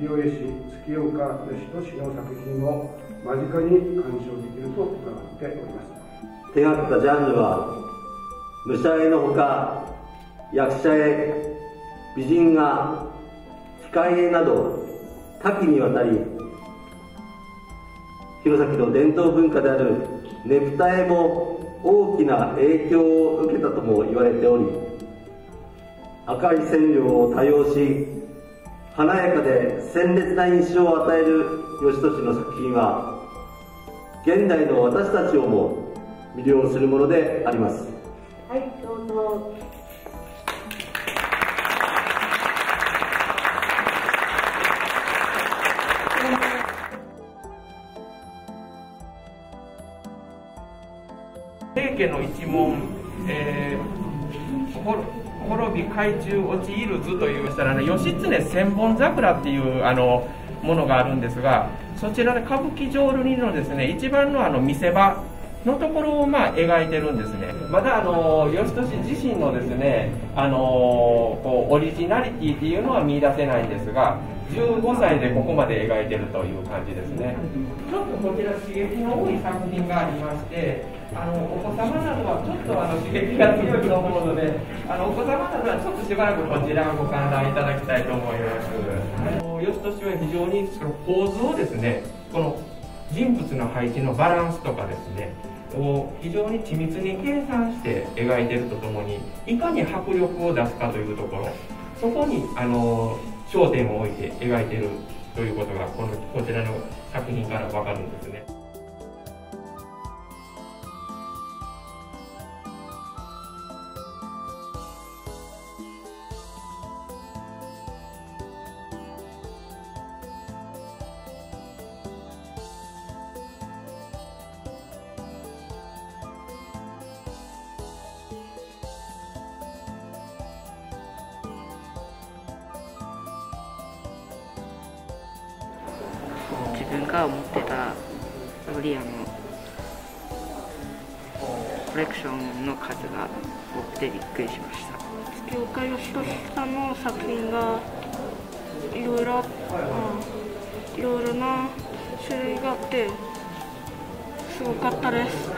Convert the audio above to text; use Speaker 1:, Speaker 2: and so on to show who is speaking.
Speaker 1: 世絵師月岡義俊の作品を間近に鑑賞できると伺っております。
Speaker 2: 手がけたジャンルは武者絵のほか役者絵美人画機械絵など多岐にわたり弘前の伝統文化であるねぷた絵も大きな影響を受けたとも言われており赤い染料を多用し華やかで鮮烈な印象を与える義俊の作品は現代の私たちをも魅了するものであります。
Speaker 3: はいどうぞ。
Speaker 4: 平家の一門、えー、ほ滅び海中陥る図というしたらね義経千本桜っていうあのものがあるんですがそちらで歌舞伎浄瑠璃のですね一番のあの見せ場のところをまあ描いてるんですね。まだあの義俊自身のですねあのこうオリジナリティっていうのは見出せないんですが15歳でここまで描いてるという感じですね。ちょっとこちら刺激の多い作品がありましてあのお子様などはとあの刺激が強いと思うのであのお子様などはちょっとしばらくこちらをご観覧いただきたいと思いますあの義俊は非常にその構図をですねこの人物の配置のバランスとかですねを非常に緻密に計算して描いてるとともにいかに迫力を出すかというところそこにあの焦点を置いて描いているということがこのこちらの作品から分かるんですね。
Speaker 5: 分が持ってたドリアのコレクションの数が多くてびっくりしました。
Speaker 6: 月岡義俊さんの作品がいろいろ、いろいろな種類があってすごかったです。